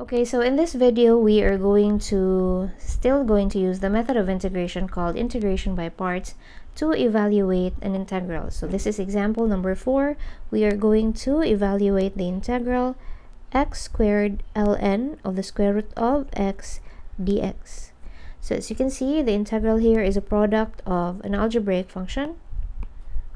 Okay, so in this video, we are going to, still going to use the method of integration called integration by parts to evaluate an integral. So this is example number four. We are going to evaluate the integral x squared ln of the square root of x dx. So as you can see, the integral here is a product of an algebraic function.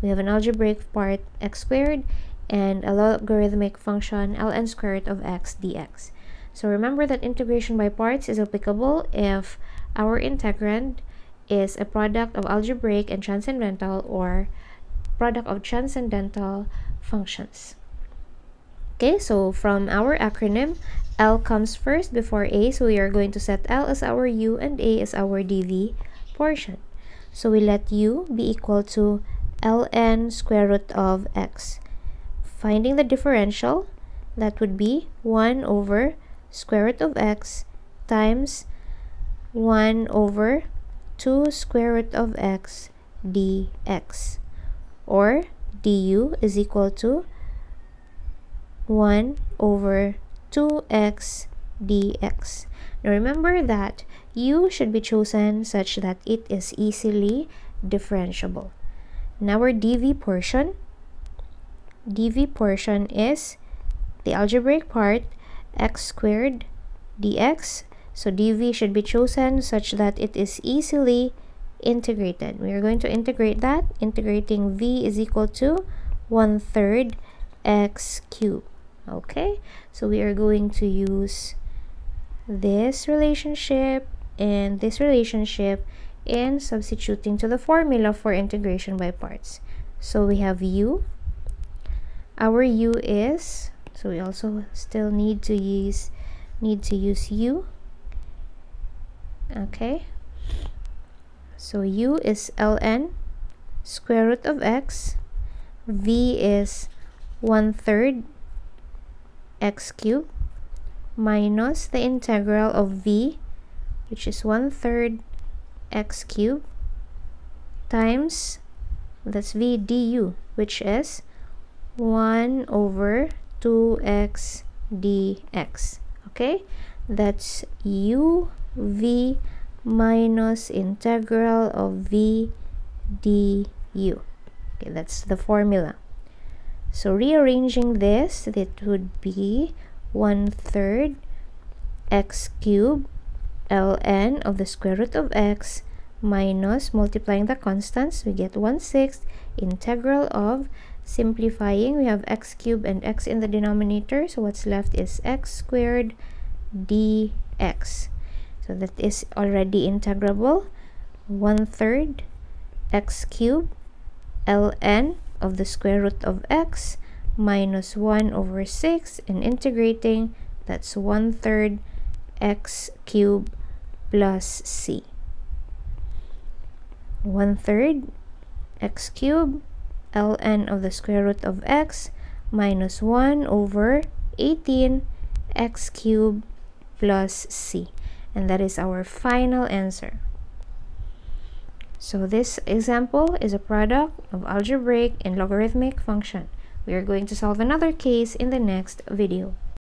We have an algebraic part x squared and a logarithmic function ln square root of x dx. So remember that integration by parts is applicable if our integrand is a product of algebraic and transcendental or product of transcendental functions. Okay, so from our acronym, L comes first before A, so we are going to set L as our U and A as our dV portion. So we let U be equal to ln square root of x. Finding the differential, that would be 1 over square root of x times 1 over 2 square root of x dx or du is equal to 1 over 2x dx. Now remember that u should be chosen such that it is easily differentiable. Now our dv portion, dv portion is the algebraic part x squared dx. So dv should be chosen such that it is easily integrated. We are going to integrate that. Integrating v is equal to 1 third x cubed. Okay, so we are going to use this relationship and this relationship in substituting to the formula for integration by parts. So we have u. Our u is so we also still need to use need to use u okay. So u is ln square root of x. V is one third x cubed minus the integral of v which is one third x cubed times that's v du which is 1 over 2x dx okay? That's u v minus integral of v du okay that's the formula. So rearranging this it would be one third x cubed ln of the square root of x minus multiplying the constants we get 1 sixth integral of Simplifying, we have x cubed and x in the denominator. So what's left is x squared dx. So that is already integrable. 1 third x cubed ln of the square root of x minus 1 over 6 and integrating that's 1 third x cubed plus c. 1 third x cubed ln of the square root of x minus 1 over 18 x cubed plus c. And that is our final answer. So this example is a product of algebraic and logarithmic function. We are going to solve another case in the next video.